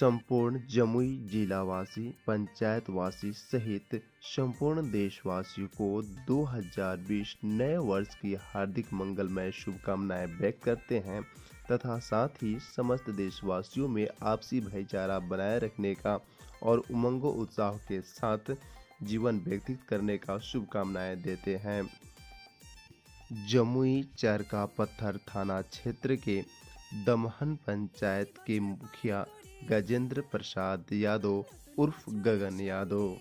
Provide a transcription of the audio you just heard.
संपूर्ण जमुई जिलावासी, पंचायतवासी सहित संपूर्ण देशवासियों को 2020 नए वर्ष की हार्दिक मंगलमय शुभकामनाएँ व्यक्त करते हैं तथा साथ ही समस्त देशवासियों में आपसी भाईचारा बनाए रखने का और उमंगो उत्साह के साथ जीवन व्यतीत करने का शुभकामनाएँ देते हैं। जमुई चरका पत्थर थाना क्षेत्र के दमहन पंचायत के मुखिया गजेंद्र प्रसाद यादव उर्फ़ गगन यादव।